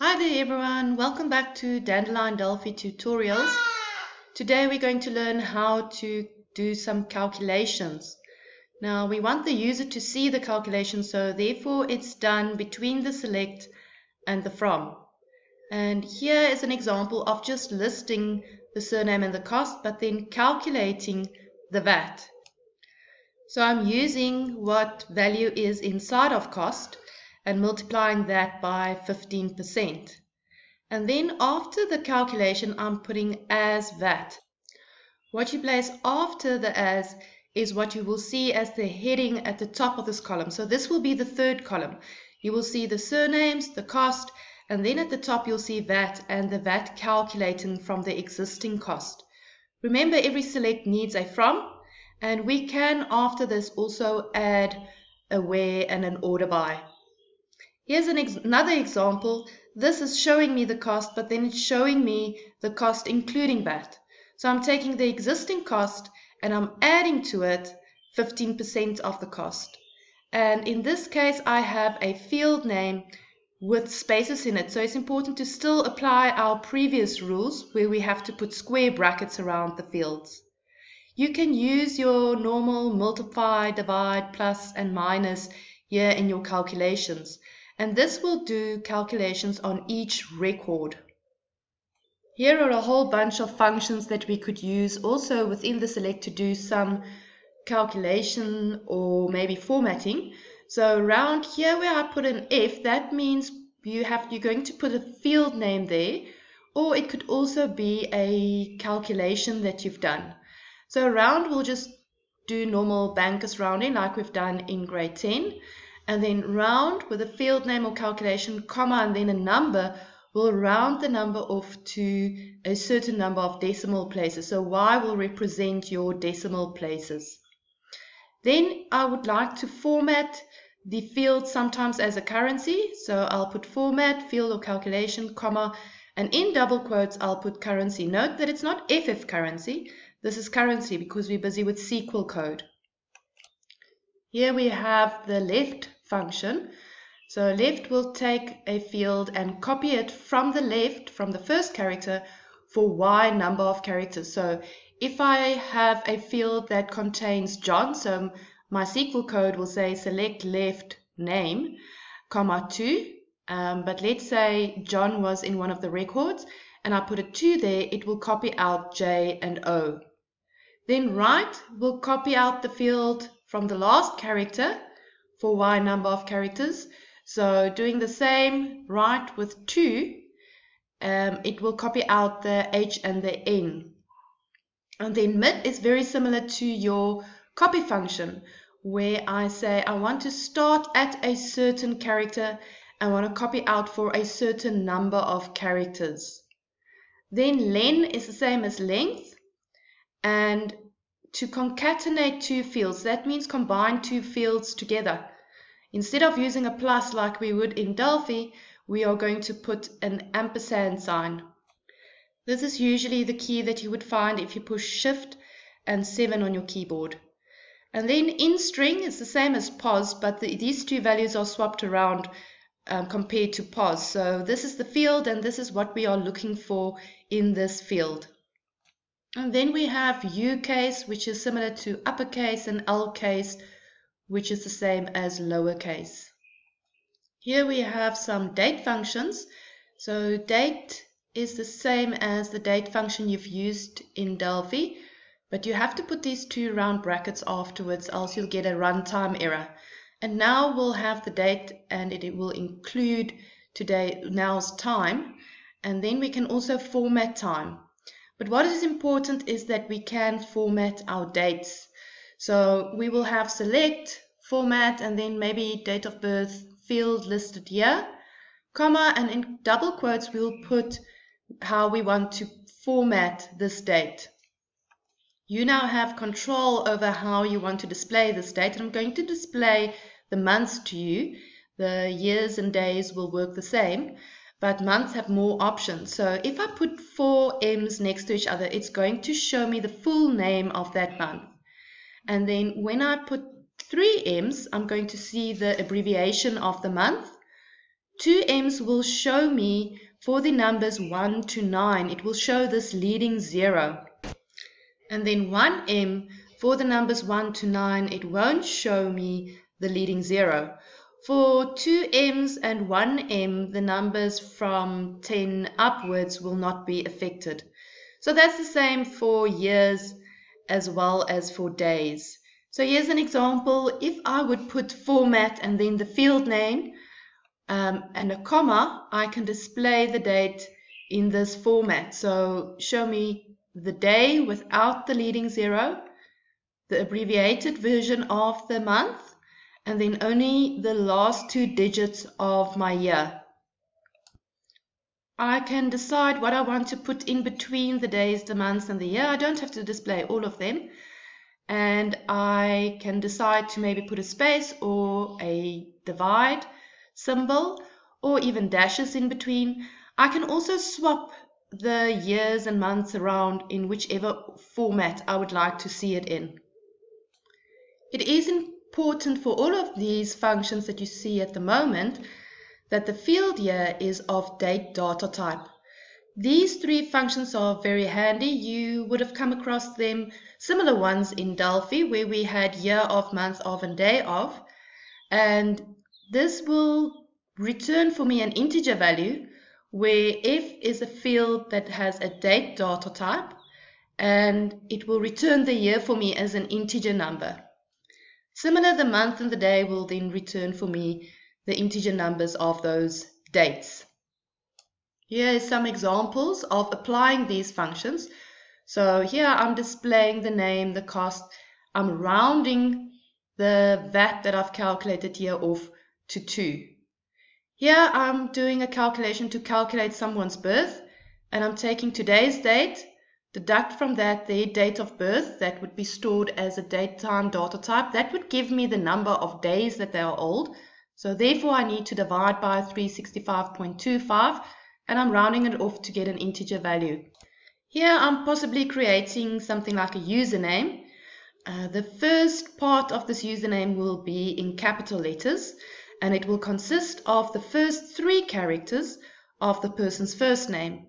Hi there everyone, welcome back to Dandelion Delphi tutorials. Ah! Today we're going to learn how to do some calculations. Now we want the user to see the calculation so therefore it's done between the select and the from. And here is an example of just listing the surname and the cost but then calculating the VAT. So I'm using what value is inside of cost and multiplying that by 15%. And then after the calculation, I'm putting as VAT. What you place after the as is what you will see as the heading at the top of this column. So this will be the third column. You will see the surnames, the cost, and then at the top you'll see VAT and the VAT calculating from the existing cost. Remember every select needs a from, and we can after this also add a where and an order by. Here's an ex another example. This is showing me the cost, but then it's showing me the cost including VAT. So I'm taking the existing cost and I'm adding to it 15% of the cost. And in this case, I have a field name with spaces in it. So it's important to still apply our previous rules where we have to put square brackets around the fields. You can use your normal multiply, divide, plus and minus here in your calculations and this will do calculations on each record. Here are a whole bunch of functions that we could use also within the select to do some calculation or maybe formatting. So around here where I put an F, that means you have you're going to put a field name there, or it could also be a calculation that you've done. So around we'll just do normal bankers rounding like we've done in grade 10 and then round with a field name or calculation, comma, and then a number will round the number off to a certain number of decimal places. So Y will represent your decimal places. Then I would like to format the field sometimes as a currency. So I'll put format, field or calculation, comma, and in double quotes I'll put currency. Note that it's not FF currency. This is currency because we're busy with SQL code. Here we have the left function. So left will take a field and copy it from the left, from the first character, for y number of characters. So if I have a field that contains John, so my SQL code will say select left name, comma 2, um, but let's say John was in one of the records, and I put a 2 there, it will copy out J and O. Then right will copy out the field from the last character, for y number of characters. So doing the same right with 2, um, it will copy out the h and the n. And then mid is very similar to your copy function, where I say I want to start at a certain character and want to copy out for a certain number of characters. Then len is the same as length, and to concatenate two fields. That means combine two fields together. Instead of using a plus like we would in Delphi, we are going to put an ampersand sign. This is usually the key that you would find if you push Shift and 7 on your keyboard. And then in string is the same as pos, but the, these two values are swapped around um, compared to pos. So this is the field and this is what we are looking for in this field. And then we have U case, which is similar to uppercase and L case, which is the same as lowercase. Here we have some date functions. So date is the same as the date function you've used in Delphi, but you have to put these two round brackets afterwards, else you'll get a runtime error. And now we'll have the date and it will include today now's time, and then we can also format time. But what is important is that we can format our dates. So we will have select, format, and then maybe date of birth field listed here, comma, and in double quotes we'll put how we want to format this date. You now have control over how you want to display this date. And I'm going to display the months to you. The years and days will work the same but months have more options. So if I put four M's next to each other, it's going to show me the full name of that month. And then when I put three M's, I'm going to see the abbreviation of the month. two M's will show me for the numbers 1 to 9, it will show this leading 0. And then 1M for the numbers 1 to 9, it won't show me the leading 0. For two M's and one M, the numbers from 10 upwards will not be affected. So that's the same for years as well as for days. So here's an example. If I would put format and then the field name um, and a comma, I can display the date in this format. So show me the day without the leading zero, the abbreviated version of the month, and then only the last two digits of my year. I can decide what I want to put in between the days, the months, and the year. I don't have to display all of them. And I can decide to maybe put a space or a divide symbol or even dashes in between. I can also swap the years and months around in whichever format I would like to see it in. It is important for all of these functions that you see at the moment that the field here is of date data type. These three functions are very handy. You would have come across them, similar ones in Delphi, where we had year of, month of, and day of. And this will return for me an integer value, where f is a field that has a date data type, and it will return the year for me as an integer number. Similar, the month and the day will then return for me the integer numbers of those dates. Here is some examples of applying these functions. So here I'm displaying the name, the cost. I'm rounding the VAT that I've calculated here off to 2. Here I'm doing a calculation to calculate someone's birth and I'm taking today's date Deduct from that their date of birth, that would be stored as a date time data type. That would give me the number of days that they are old. So therefore I need to divide by 365.25 and I'm rounding it off to get an integer value. Here I'm possibly creating something like a username. Uh, the first part of this username will be in capital letters and it will consist of the first three characters of the person's first name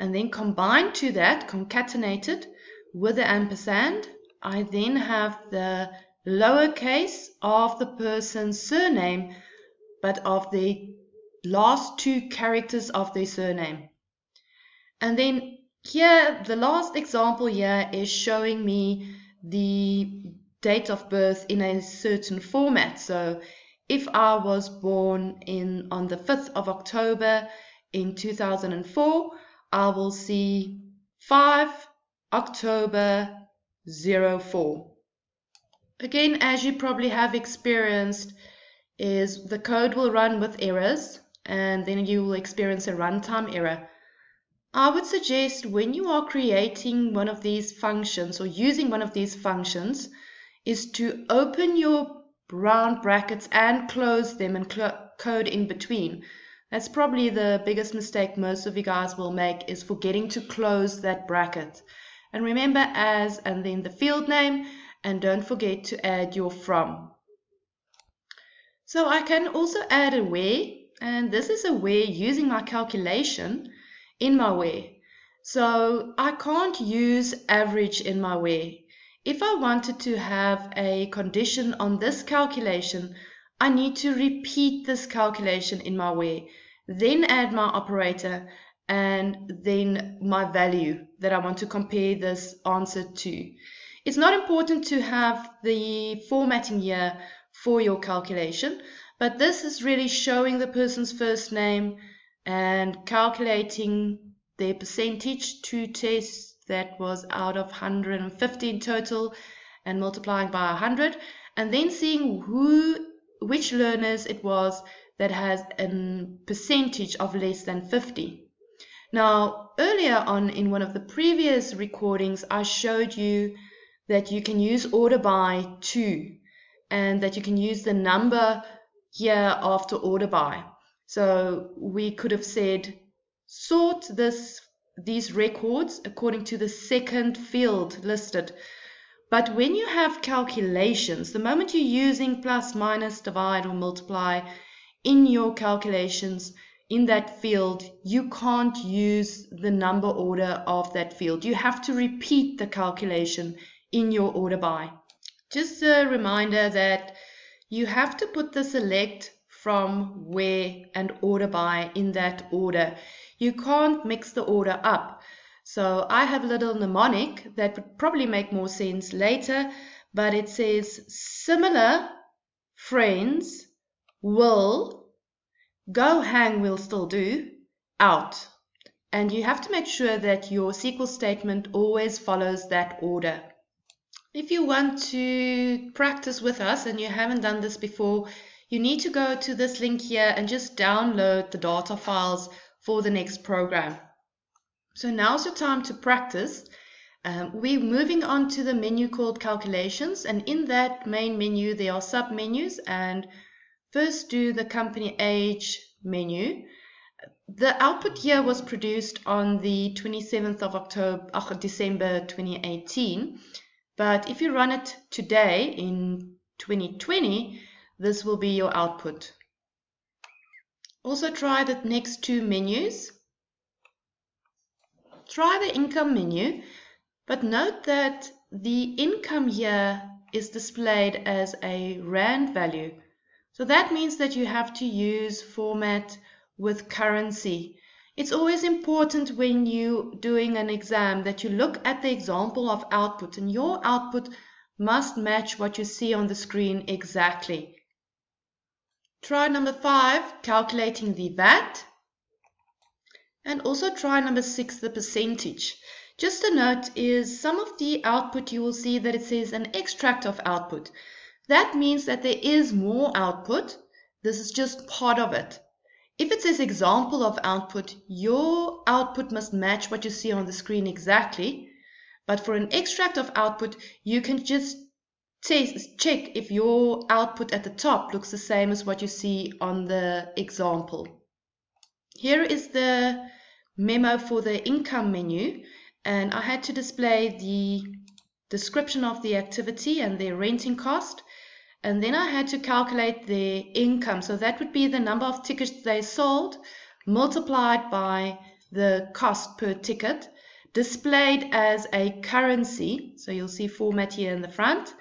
and then combined to that, concatenated with the ampersand, I then have the lowercase of the person's surname, but of the last two characters of their surname. And then here, the last example here is showing me the date of birth in a certain format. So if I was born in on the 5th of October in 2004, I will see 5 October 04. Again, as you probably have experienced, is the code will run with errors and then you will experience a runtime error. I would suggest when you are creating one of these functions or using one of these functions is to open your round brackets and close them and code in between. That's probably the biggest mistake most of you guys will make is forgetting to close that bracket. And remember as and then the field name and don't forget to add your from. So I can also add a where and this is a where using my calculation in my where. So I can't use average in my where. If I wanted to have a condition on this calculation, I need to repeat this calculation in my where, then add my operator, and then my value that I want to compare this answer to. It's not important to have the formatting here for your calculation, but this is really showing the person's first name and calculating their percentage to test that was out of 150 in total and multiplying by 100 and then seeing who which learners it was that has a percentage of less than 50. Now, earlier on in one of the previous recordings, I showed you that you can use order by to and that you can use the number here after order by. So we could have said sort this these records according to the second field listed but when you have calculations, the moment you're using plus, minus, divide, or multiply, in your calculations in that field, you can't use the number order of that field. You have to repeat the calculation in your order by. Just a reminder that you have to put the select from where and order by in that order. You can't mix the order up. So I have a little mnemonic that would probably make more sense later, but it says similar friends will Go hang will still do. Out. And you have to make sure that your SQL statement always follows that order. If you want to practice with us and you haven't done this before, you need to go to this link here and just download the data files for the next program. So now's your time to practice. Um, we're moving on to the menu called calculations and in that main menu there are sub menus and First do the company age menu. The output here was produced on the 27th of October, uh, December 2018. But if you run it today in 2020, this will be your output. Also try the next two menus. Try the income menu, but note that the income here is displayed as a RAND value so that means that you have to use format with currency. It's always important when you're doing an exam that you look at the example of output and your output must match what you see on the screen exactly. Try number five, calculating the VAT. And also try number six, the percentage. Just a note is some of the output you will see that it says an extract of output. That means that there is more output. This is just part of it. If it says example of output, your output must match what you see on the screen exactly. But for an extract of output, you can just check if your output at the top looks the same as what you see on the example. Here is the memo for the income menu and I had to display the description of the activity and their renting cost and then I had to calculate their income. So that would be the number of tickets they sold multiplied by the cost per ticket displayed as a currency. So you'll see format here in the front.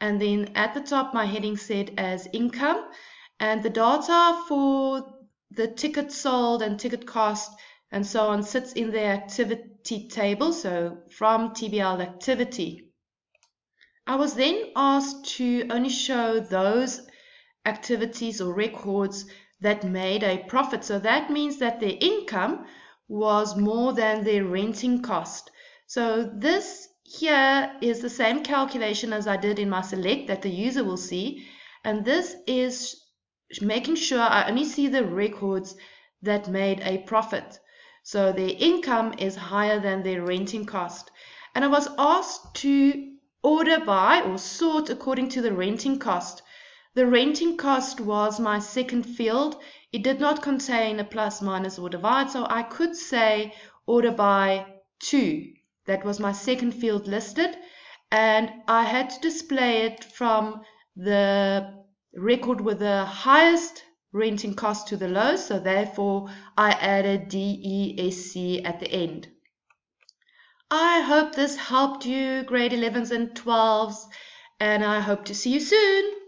And then at the top, my heading said as income. And the data for the ticket sold and ticket cost and so on sits in the activity table. So from TBL activity. I was then asked to only show those activities or records that made a profit. So that means that their income was more than their renting cost. So this here is the same calculation as I did in my select that the user will see. And this is making sure I only see the records that made a profit. So their income is higher than their renting cost. And I was asked to order by or sort according to the renting cost. The renting cost was my second field. It did not contain a plus, minus, or divide, so I could say order by 2. That was my second field listed, and I had to display it from the record with the highest renting cost to the low, so therefore I added DESC at the end. I hope this helped you, grade 11s and 12s, and I hope to see you soon.